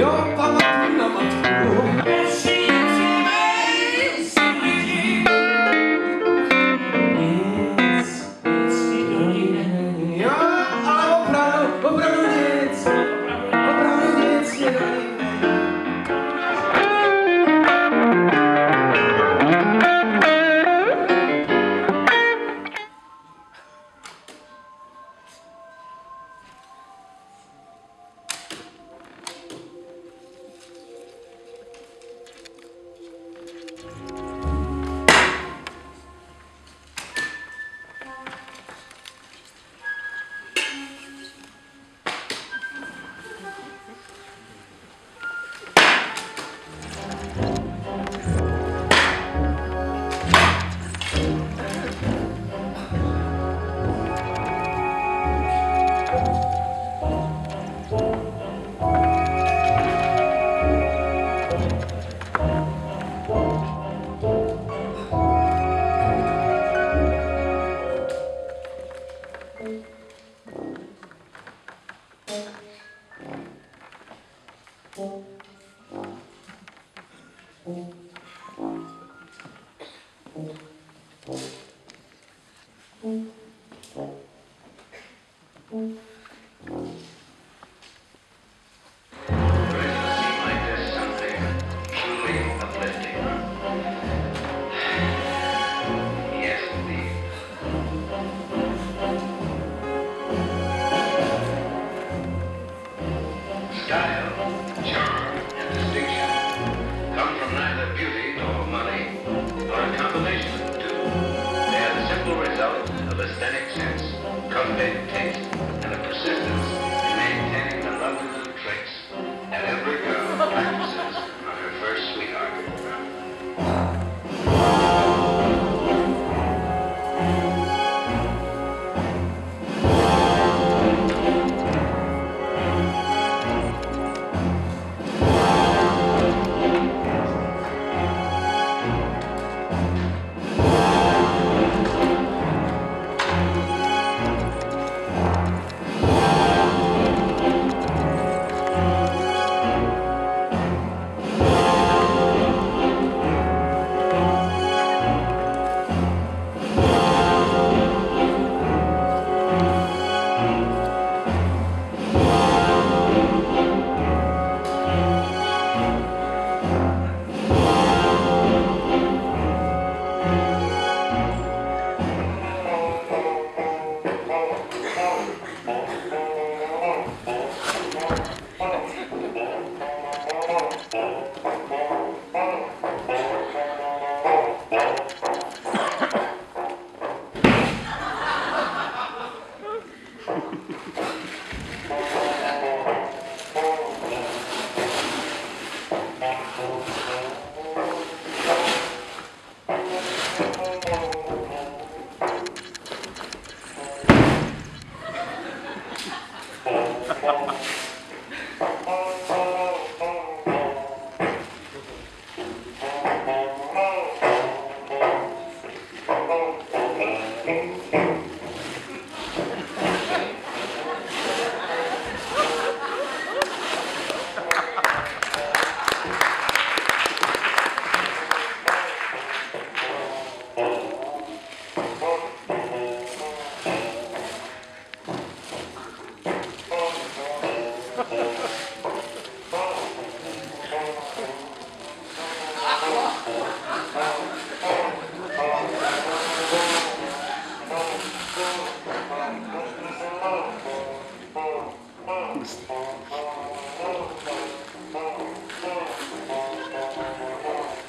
명 like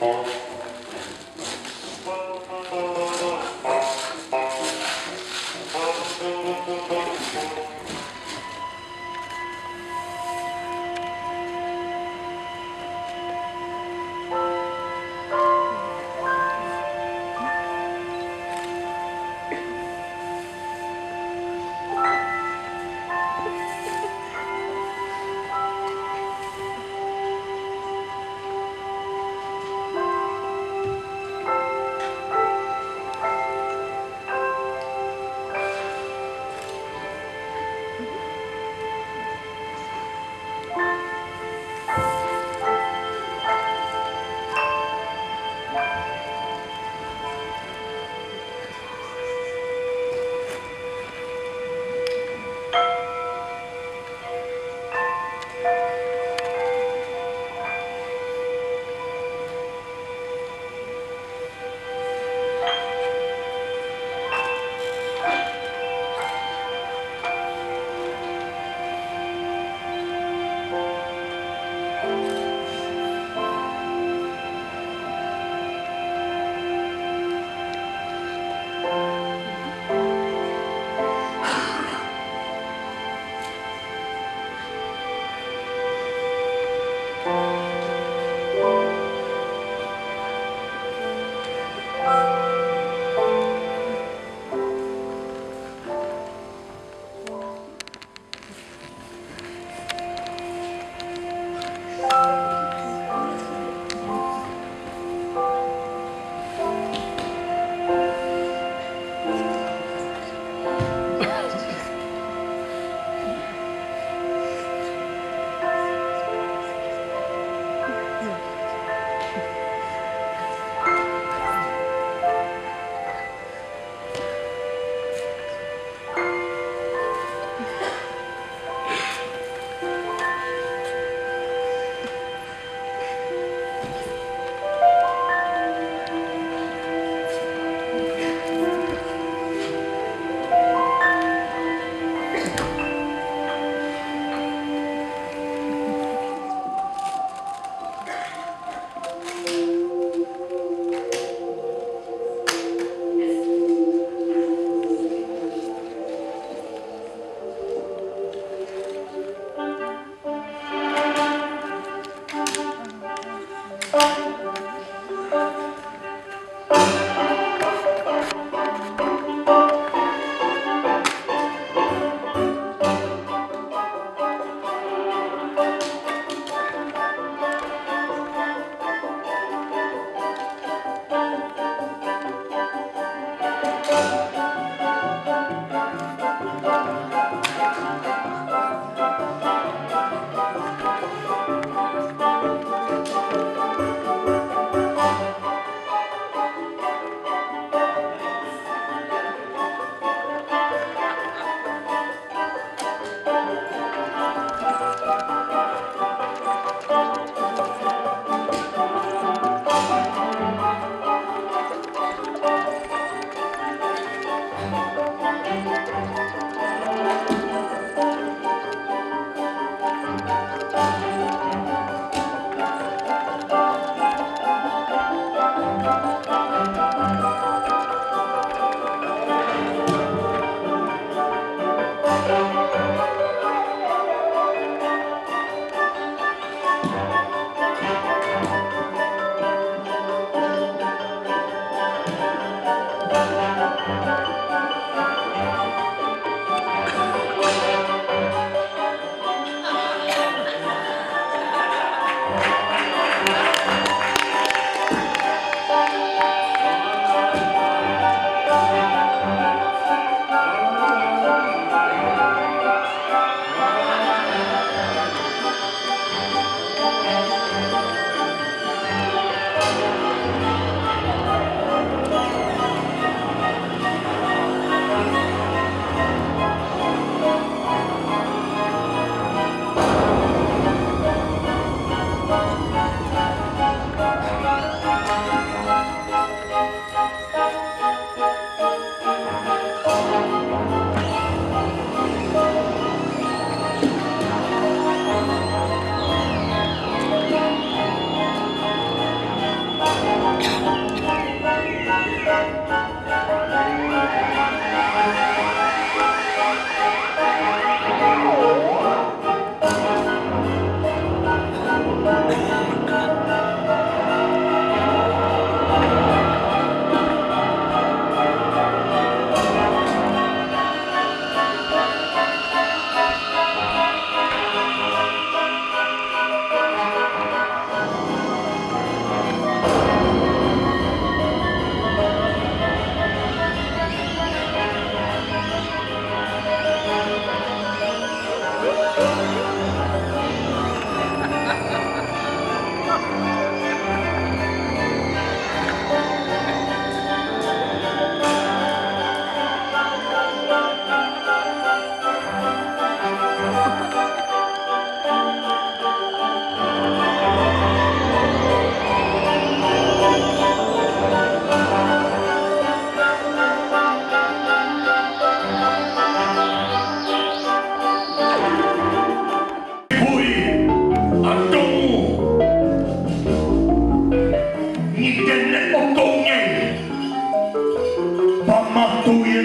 Four. Slibuji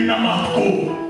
China marcou.